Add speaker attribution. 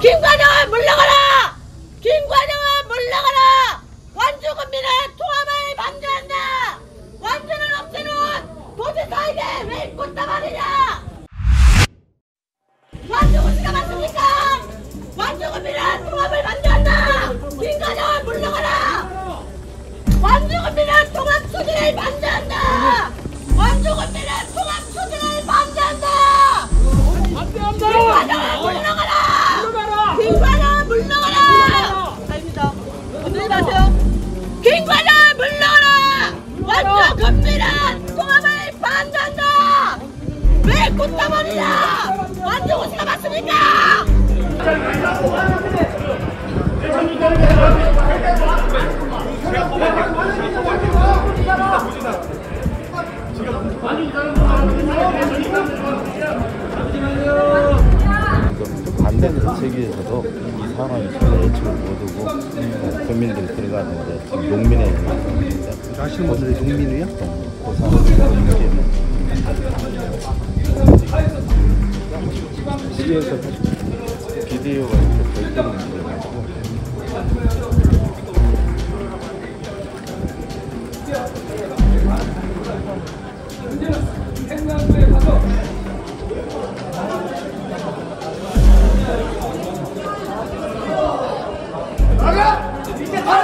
Speaker 1: 김과정은 물러가라! 김과정은 물러가라! 완주 국민은 통합을 반대한다! 완주를 없애는 도지사에게 왜 꽃다 말이냐! 완주 국민가 맞습니까? 완주 국민은 통합을 반대한다! 김과정은 물러가라! 완주 국민은 통합 수준을 반대한다! 꽃다발이야! 안정호 씨가 맞습니까?
Speaker 2: 반대 세계에서도 이 사람이 전혀 예측을 못하고 국민들이 들어가는데 지금 농민에 있는 겁니다. 아시는 분들이 농민이요? 네, 그 고사하는 TV에서 비디오가 이렇게 있는 거예요. 나가!